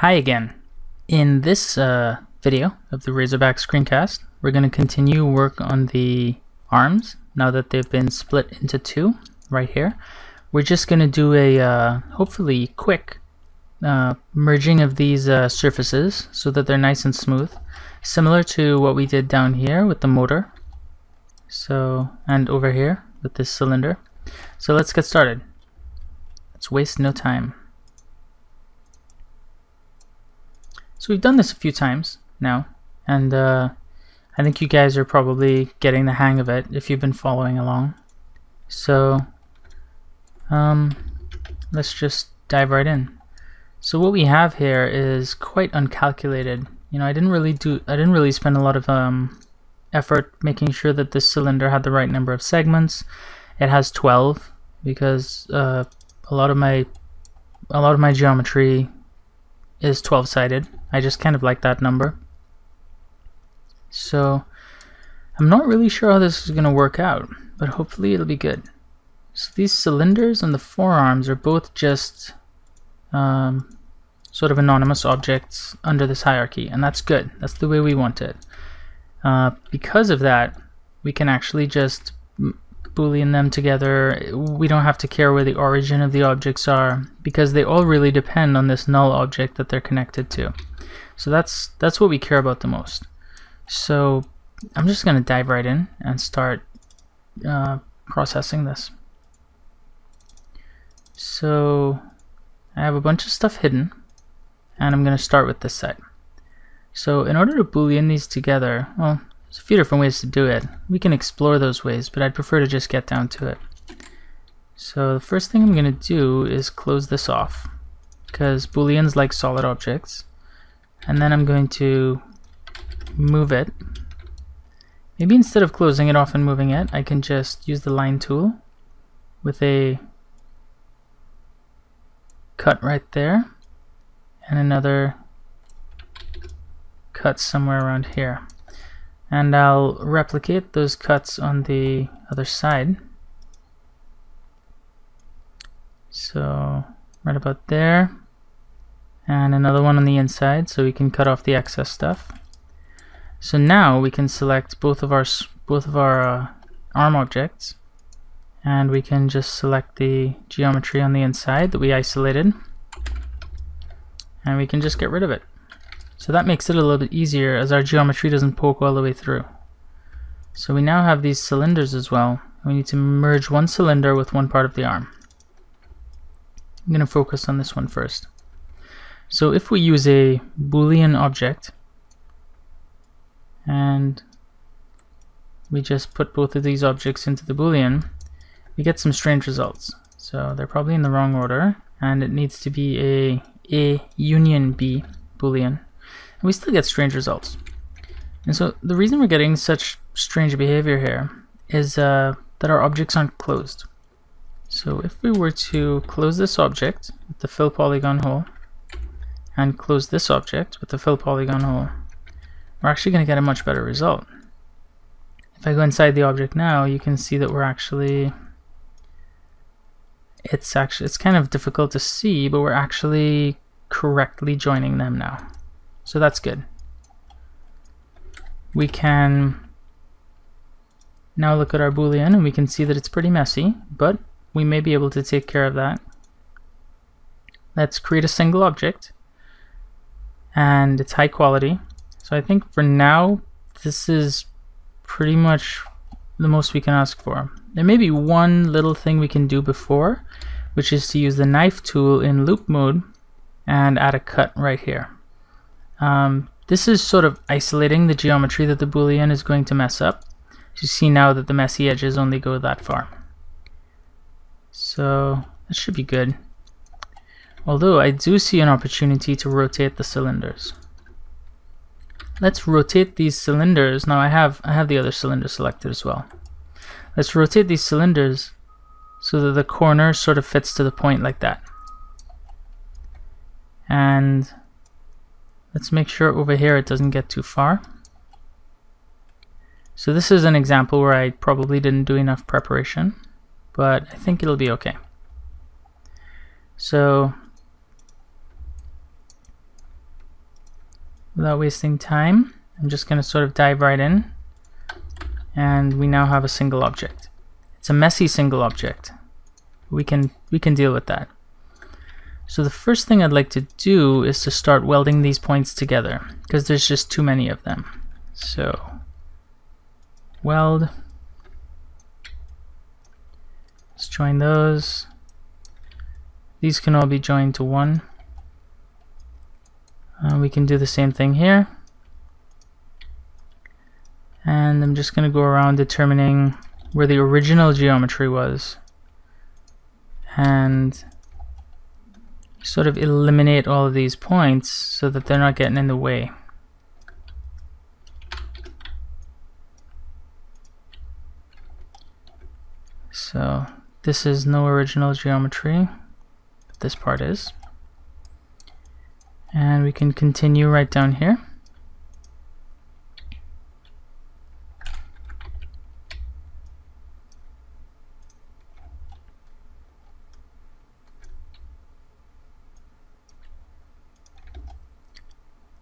Hi again. In this uh, video of the Razorback screencast, we're going to continue work on the arms now that they've been split into two right here. We're just going to do a uh, hopefully quick uh, merging of these uh, surfaces so that they're nice and smooth, similar to what we did down here with the motor. So, and over here with this cylinder. So let's get started. Let's waste no time. So we've done this a few times now, and uh, I think you guys are probably getting the hang of it if you've been following along. So um, let's just dive right in. So what we have here is quite uncalculated. You know, I didn't really do, I didn't really spend a lot of um, effort making sure that this cylinder had the right number of segments. It has 12 because uh, a lot of my, a lot of my geometry is 12 sided. I just kind of like that number. So I'm not really sure how this is going to work out, but hopefully it'll be good. So these cylinders and the forearms are both just um, sort of anonymous objects under this hierarchy, and that's good. That's the way we want it. Uh, because of that, we can actually just boolean them together. We don't have to care where the origin of the objects are because they all really depend on this null object that they're connected to. So that's that's what we care about the most. So I'm just going to dive right in and start uh, processing this. So I have a bunch of stuff hidden and I'm going to start with this set. So in order to boolean these together, well, there's a few different ways to do it. We can explore those ways, but I'd prefer to just get down to it. So the first thing I'm going to do is close this off because booleans like solid objects and then I'm going to move it. Maybe instead of closing it off and moving it, I can just use the line tool with a cut right there and another cut somewhere around here. And I'll replicate those cuts on the other side. So right about there and another one on the inside so we can cut off the excess stuff. So now we can select both of our both of our uh, arm objects and we can just select the geometry on the inside that we isolated and we can just get rid of it. So that makes it a little bit easier as our geometry doesn't poke all the way through. So we now have these cylinders as well. We need to merge one cylinder with one part of the arm. I'm going to focus on this one first. So if we use a boolean object and we just put both of these objects into the boolean, we get some strange results. So they're probably in the wrong order and it needs to be a A union B boolean. And we still get strange results. And so the reason we're getting such strange behavior here is uh, that our objects aren't closed. So if we were to close this object with the fill polygon hole, and close this object with the fill polygon hole, we're actually going to get a much better result. If I go inside the object now, you can see that we're actually it's actually it's kind of difficult to see, but we're actually correctly joining them now. So that's good. We can now look at our boolean and we can see that it's pretty messy, but we may be able to take care of that. Let's create a single object and it's high quality. So I think for now, this is pretty much the most we can ask for. There may be one little thing we can do before, which is to use the knife tool in loop mode and add a cut right here. Um, this is sort of isolating the geometry that the boolean is going to mess up. You see now that the messy edges only go that far. So that should be good. Although I do see an opportunity to rotate the cylinders. Let's rotate these cylinders. Now I have I have the other cylinder selected as well. Let's rotate these cylinders so that the corner sort of fits to the point like that. And let's make sure over here it doesn't get too far. So this is an example where I probably didn't do enough preparation, but I think it'll be okay. So without wasting time, I'm just going to sort of dive right in. And we now have a single object. It's a messy single object. We can, we can deal with that. So the first thing I'd like to do is to start welding these points together because there's just too many of them. So weld. Let's join those. These can all be joined to one. Uh, we can do the same thing here. And I'm just going to go around determining where the original geometry was. And sort of eliminate all of these points so that they're not getting in the way. So this is no original geometry, this part is. And we can continue right down here.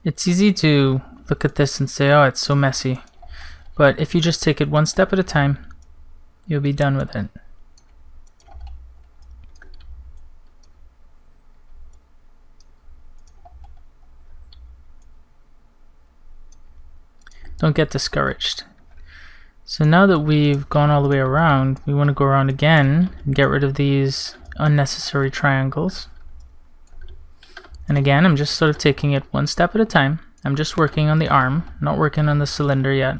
It's easy to look at this and say, oh, it's so messy. But if you just take it one step at a time, you'll be done with it. Don't get discouraged. So now that we've gone all the way around, we want to go around again and get rid of these unnecessary triangles. And again, I'm just sort of taking it one step at a time. I'm just working on the arm, not working on the cylinder yet.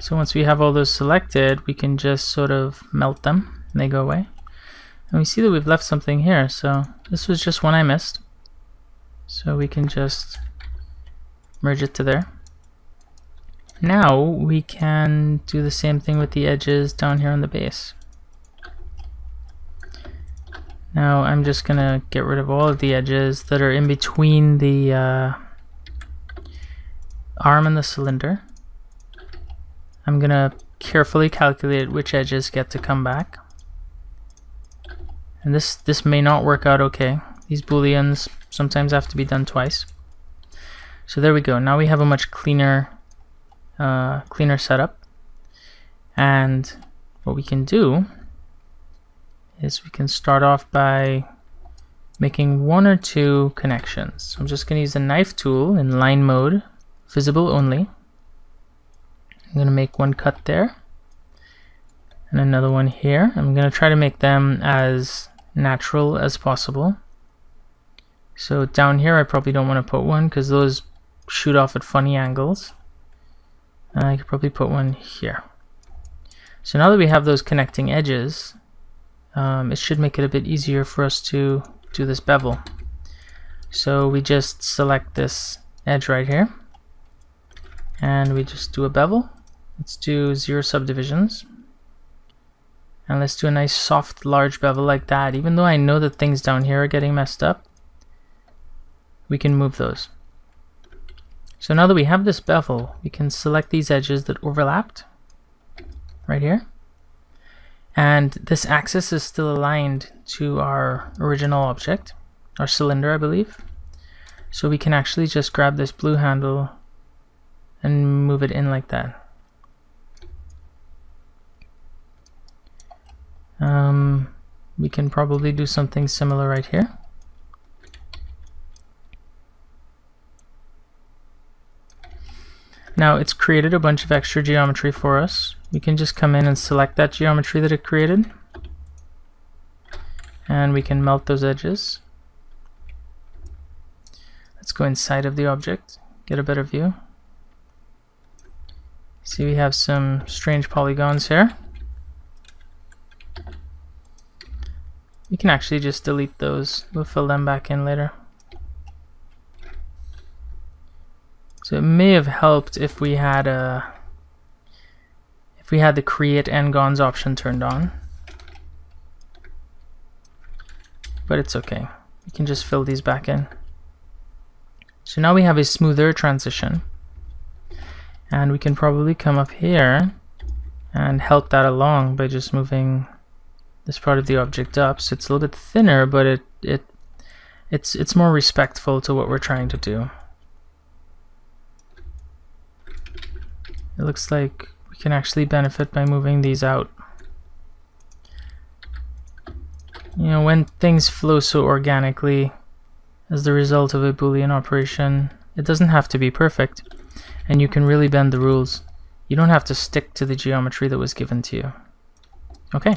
So once we have all those selected, we can just sort of melt them and they go away. And we see that we've left something here, so this was just one I missed. So we can just merge it to there. Now we can do the same thing with the edges down here on the base. Now I'm just gonna get rid of all of the edges that are in between the uh, arm and the cylinder. I'm gonna carefully calculate which edges get to come back. And this, this may not work out okay. These booleans sometimes have to be done twice. So there we go. Now we have a much cleaner, uh, cleaner setup. And what we can do is we can start off by making one or two connections. So I'm just going to use the knife tool in line mode, visible only. I'm going to make one cut there and another one here. I'm going to try to make them as natural as possible. So down here I probably don't want to put one because those shoot off at funny angles. And I could probably put one here. So now that we have those connecting edges, um, it should make it a bit easier for us to do this bevel. So we just select this edge right here and we just do a bevel. Let's do zero subdivisions. And let's do a nice soft large bevel like that. Even though I know that things down here are getting messed up, we can move those. So now that we have this bevel, we can select these edges that overlapped right here. And this axis is still aligned to our original object, our cylinder, I believe. So we can actually just grab this blue handle and move it in like that. Um, we can probably do something similar right here. Now it's created a bunch of extra geometry for us. We can just come in and select that geometry that it created. And we can melt those edges. Let's go inside of the object, get a better view. See we have some strange polygons here. We can actually just delete those. We'll fill them back in later. So it may have helped if we had a if we had the create n-gons option turned on. But it's okay. We can just fill these back in. So now we have a smoother transition. And we can probably come up here and help that along by just moving this part of the object up. So it's a little bit thinner, but it, it it's it's more respectful to what we're trying to do. It looks like we can actually benefit by moving these out. You know, when things flow so organically as the result of a boolean operation, it doesn't have to be perfect, and you can really bend the rules. You don't have to stick to the geometry that was given to you. Okay,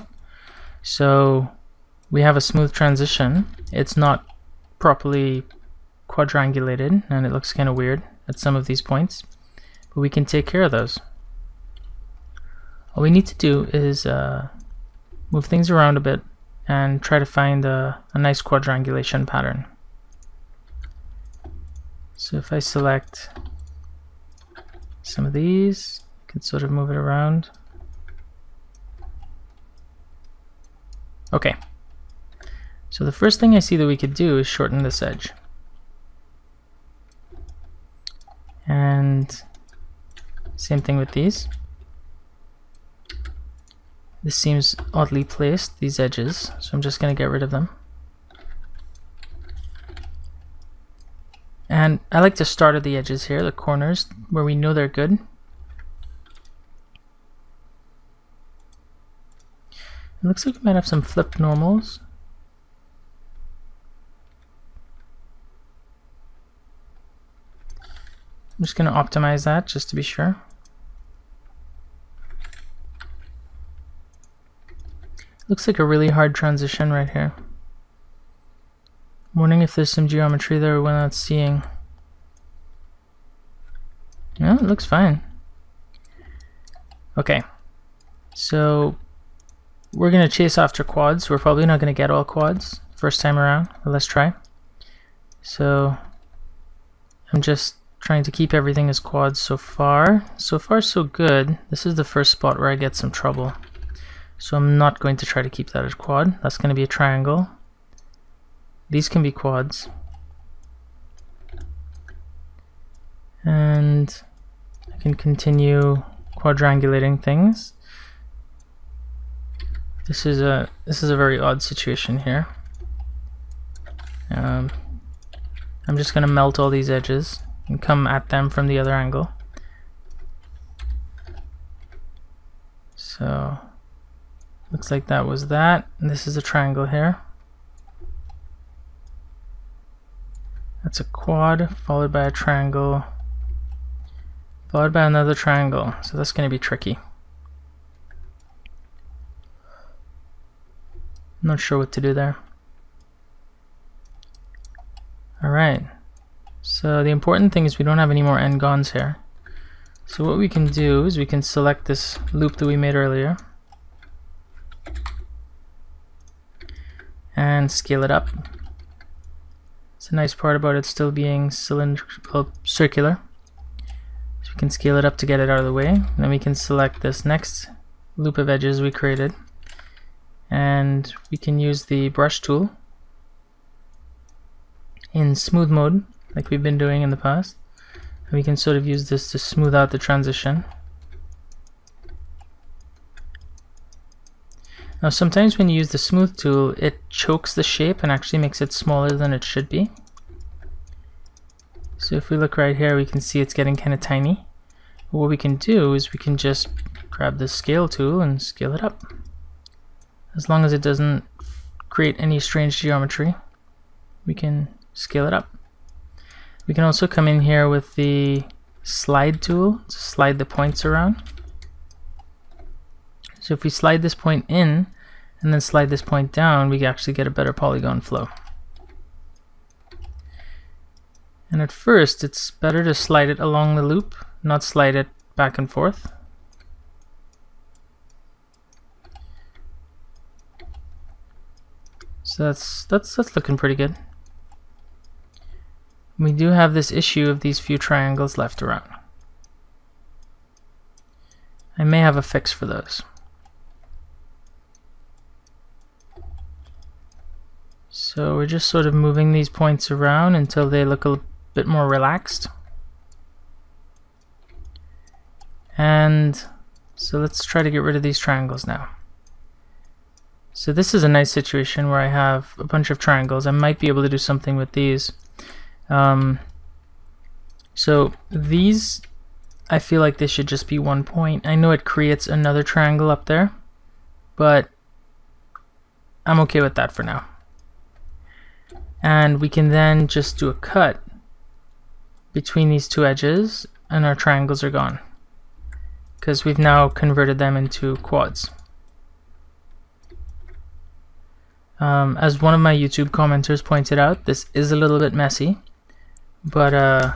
so we have a smooth transition. It's not properly quadrangulated and it looks kind of weird at some of these points but we can take care of those. All we need to do is uh, move things around a bit and try to find a, a nice quadrangulation pattern. So if I select some of these I can sort of move it around. Okay. So the first thing I see that we could do is shorten this edge. And same thing with these. This seems oddly placed, these edges, so I'm just going to get rid of them. And I like to start at the edges here, the corners, where we know they're good. It looks like we might have some flipped normals. I'm just going to optimize that just to be sure. Looks like a really hard transition right here. I'm wondering if there's some geometry there we're not seeing. No, it looks fine. Okay, so we're going to chase after quads. We're probably not going to get all quads first time around, but let's try. So I'm just trying to keep everything as quads so far. So far so good. This is the first spot where I get some trouble. So I'm not going to try to keep that as quad. That's going to be a triangle. These can be quads. And I can continue quadrangulating things. This is a this is a very odd situation here. Um, I'm just going to melt all these edges and come at them from the other angle. So looks like that was that. And this is a triangle here. That's a quad followed by a triangle followed by another triangle. So that's going to be tricky. Not sure what to do there. Alright. So the important thing is we don't have any more n-gons here. So what we can do is we can select this loop that we made earlier and scale it up. It's a nice part about it still being cylindrical, circular. So we can scale it up to get it out of the way. And then we can select this next loop of edges we created and we can use the brush tool in smooth mode like we've been doing in the past. And we can sort of use this to smooth out the transition. Now sometimes when you use the smooth tool, it chokes the shape and actually makes it smaller than it should be. So if we look right here, we can see it's getting kind of tiny. What we can do is we can just grab the scale tool and scale it up. As long as it doesn't create any strange geometry, we can scale it up. We can also come in here with the slide tool to slide the points around. So if we slide this point in and then slide this point down, we actually get a better polygon flow. And at first, it's better to slide it along the loop, not slide it back and forth. So that's that's that's looking pretty good we do have this issue of these few triangles left around. I may have a fix for those. So we're just sort of moving these points around until they look a bit more relaxed. And so let's try to get rid of these triangles now. So this is a nice situation where I have a bunch of triangles. I might be able to do something with these. Um, so these, I feel like this should just be one point. I know it creates another triangle up there, but I'm okay with that for now. And we can then just do a cut between these two edges and our triangles are gone because we've now converted them into quads. Um, as one of my YouTube commenters pointed out, this is a little bit messy, but uh,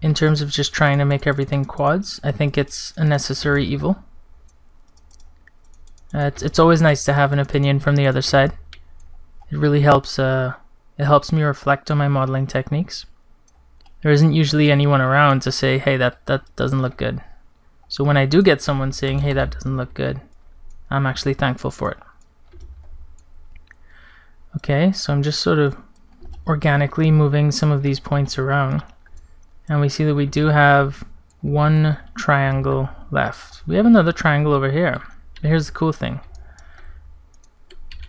in terms of just trying to make everything quads, I think it's a necessary evil. Uh, it's, it's always nice to have an opinion from the other side. It really helps. Uh, it helps me reflect on my modeling techniques. There isn't usually anyone around to say, "Hey, that that doesn't look good." So when I do get someone saying, "Hey, that doesn't look good," I'm actually thankful for it. Okay, so I'm just sort of organically moving some of these points around. And we see that we do have one triangle left. We have another triangle over here. But here's the cool thing.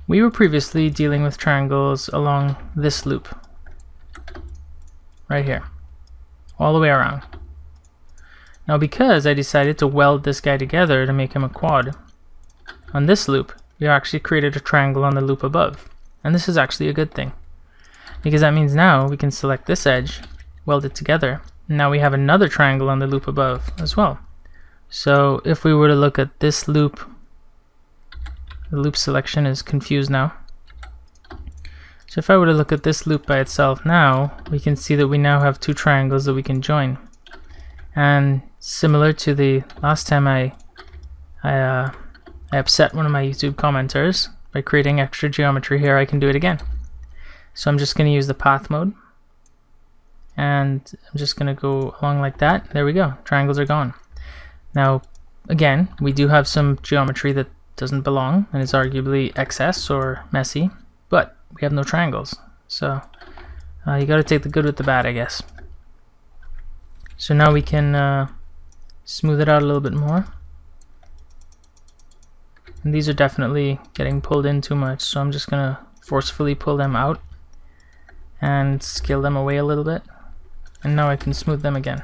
We were previously dealing with triangles along this loop. Right here. All the way around. Now because I decided to weld this guy together to make him a quad, on this loop, we actually created a triangle on the loop above. And this is actually a good thing. Because that means now we can select this edge, weld it together, and now we have another triangle on the loop above as well. So if we were to look at this loop, the loop selection is confused now. So if I were to look at this loop by itself now, we can see that we now have two triangles that we can join. And similar to the last time I, I, uh, I upset one of my YouTube commenters, by creating extra geometry here, I can do it again. So I'm just going to use the path mode. And I'm just going to go along like that. There we go. Triangles are gone. Now, again, we do have some geometry that doesn't belong and is arguably excess or messy, but we have no triangles. So uh, you got to take the good with the bad, I guess. So now we can uh, smooth it out a little bit more. And these are definitely getting pulled in too much, so I'm just gonna forcefully pull them out and scale them away a little bit. And now I can smooth them again.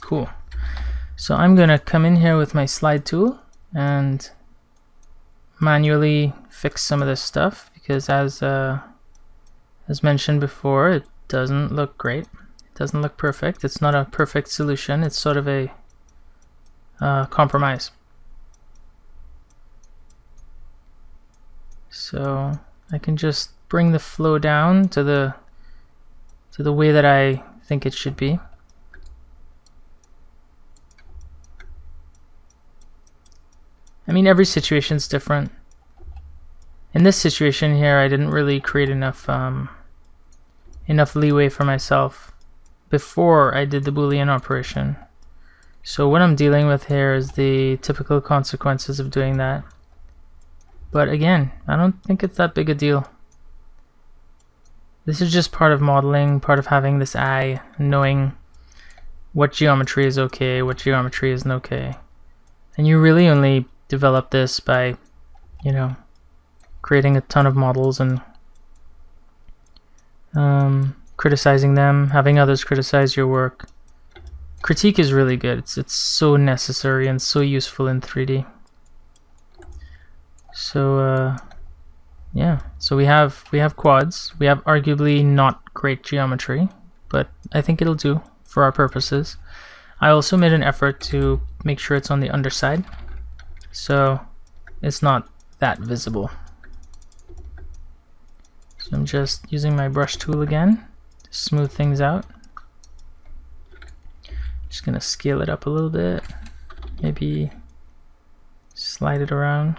Cool. So I'm gonna come in here with my slide tool and manually fix some of this stuff because as uh, as mentioned before, it doesn't look great it doesn't look perfect. It's not a perfect solution. It's sort of a uh, compromise. So I can just bring the flow down to the to the way that I think it should be. I mean, every situation is different. In this situation here, I didn't really create enough um, enough leeway for myself before I did the boolean operation. So what I'm dealing with here is the typical consequences of doing that. But again, I don't think it's that big a deal. This is just part of modeling, part of having this eye, knowing what geometry is okay, what geometry isn't okay. And you really only develop this by, you know, creating a ton of models and um, criticizing them, having others criticize your work. Critique is really good. It's it's so necessary and so useful in 3D. So uh, yeah, so we have we have quads. We have arguably not great geometry, but I think it'll do for our purposes. I also made an effort to make sure it's on the underside, so it's not that visible. So I'm just using my brush tool again to smooth things out. Just gonna scale it up a little bit, maybe slide it around.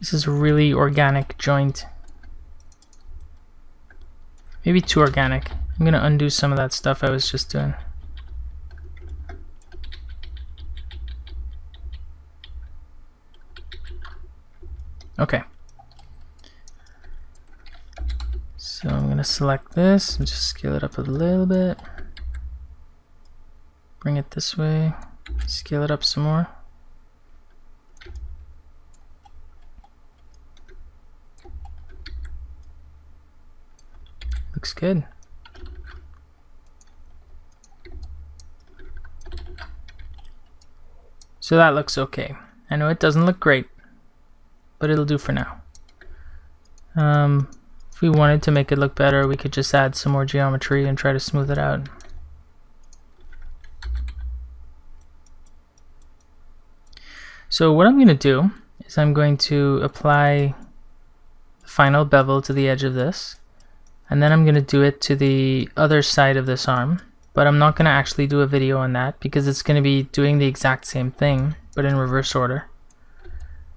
This is a really organic joint. Maybe too organic. I'm gonna undo some of that stuff I was just doing. Okay. So I'm to select this and just scale it up a little bit. Bring it this way, scale it up some more. Looks good. So that looks okay. I know it doesn't look great, but it'll do for now. Um, if we wanted to make it look better, we could just add some more geometry and try to smooth it out. So what I'm going to do is I'm going to apply the final bevel to the edge of this and then I'm going to do it to the other side of this arm. But I'm not going to actually do a video on that because it's going to be doing the exact same thing but in reverse order.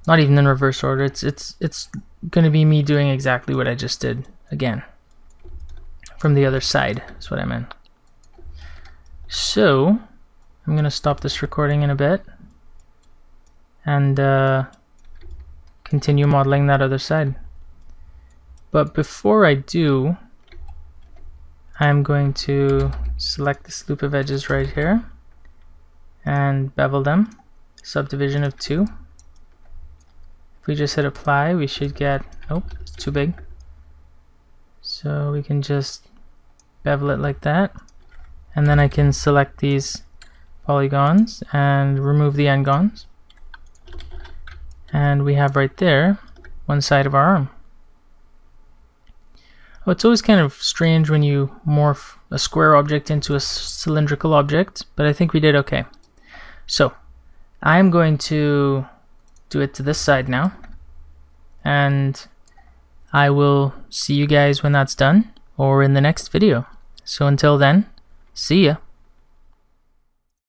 Not even in reverse order. It's it's it's going to be me doing exactly what I just did again. From the other side is what I meant. So I'm going to stop this recording in a bit and uh, continue modeling that other side. But before I do, I'm going to select this loop of edges right here and bevel them, subdivision of 2. If we just hit apply, we should get, oh, it's too big. So we can just bevel it like that. And then I can select these polygons and remove the n-gons and we have right there one side of our arm. Oh, it's always kind of strange when you morph a square object into a cylindrical object, but I think we did okay. So I'm going to do it to this side now, and I will see you guys when that's done or in the next video. So until then, see ya.